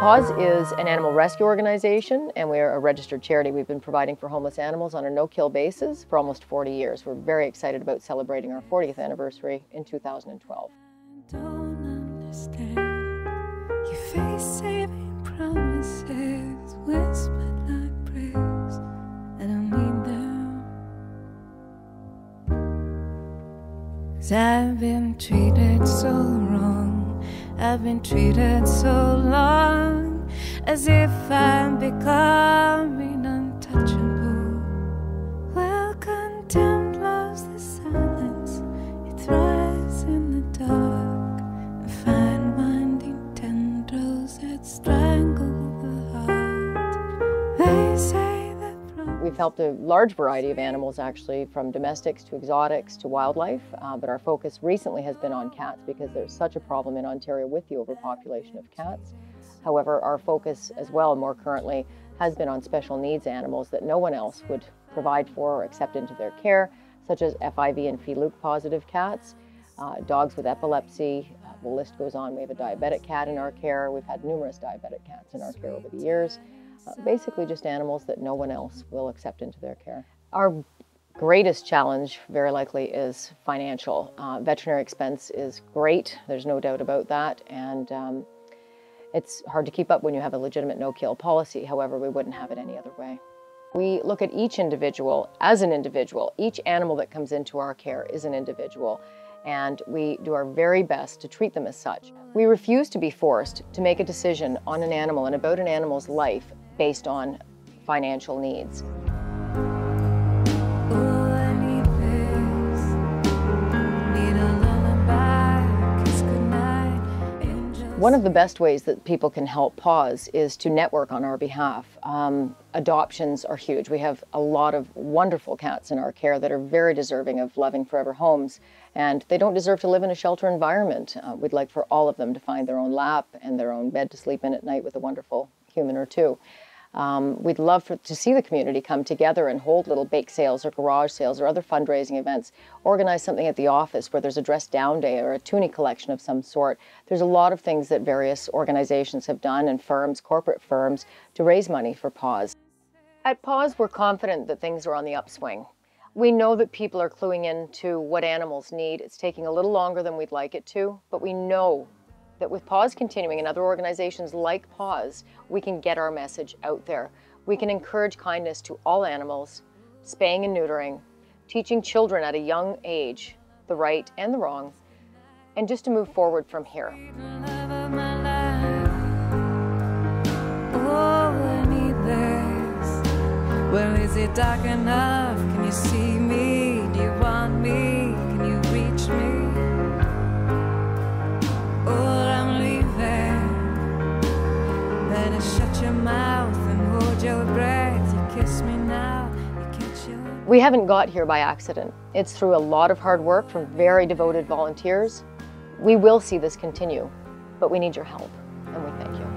PAWS is an animal rescue organization and we are a registered charity. We've been providing for homeless animals on a no-kill basis for almost 40 years. We're very excited about celebrating our 40th anniversary in 2012. I've been treated so wrong. I've been treated so long as if I'm becoming We've helped a large variety of animals actually, from domestics to exotics to wildlife, uh, but our focus recently has been on cats because there's such a problem in Ontario with the overpopulation of cats. However, our focus as well, more currently, has been on special needs animals that no one else would provide for or accept into their care, such as FIV and FELUC positive cats, uh, dogs with epilepsy, uh, the list goes on. We have a diabetic cat in our care. We've had numerous diabetic cats in our care over the years. Uh, basically just animals that no one else will accept into their care. Our greatest challenge very likely is financial. Uh, veterinary expense is great, there's no doubt about that, and um, it's hard to keep up when you have a legitimate no-kill policy, however we wouldn't have it any other way. We look at each individual as an individual. Each animal that comes into our care is an individual and we do our very best to treat them as such. We refuse to be forced to make a decision on an animal and about an animal's life based on financial needs. One of the best ways that people can help PAWS is to network on our behalf. Um, adoptions are huge. We have a lot of wonderful cats in our care that are very deserving of loving forever homes, and they don't deserve to live in a shelter environment. Uh, we'd like for all of them to find their own lap and their own bed to sleep in at night with a wonderful human or two. Um, we'd love for, to see the community come together and hold little bake sales or garage sales or other fundraising events, organize something at the office where there's a dress down day or a toonie collection of some sort. There's a lot of things that various organizations have done and firms, corporate firms, to raise money for PAWS. At PAWS, we're confident that things are on the upswing. We know that people are cluing in to what animals need. It's taking a little longer than we'd like it to, but we know that with PAWS continuing and other organizations like PAWS, we can get our message out there. We can encourage kindness to all animals, spaying and neutering, teaching children at a young age the right and the wrong, and just to move forward from here. Oh, well, is it dark enough? Can you see We haven't got here by accident. It's through a lot of hard work from very devoted volunteers. We will see this continue, but we need your help, and we thank you.